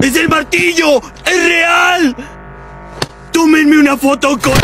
¡Es el martillo! ¡Es real! ¡Tómenme una foto con...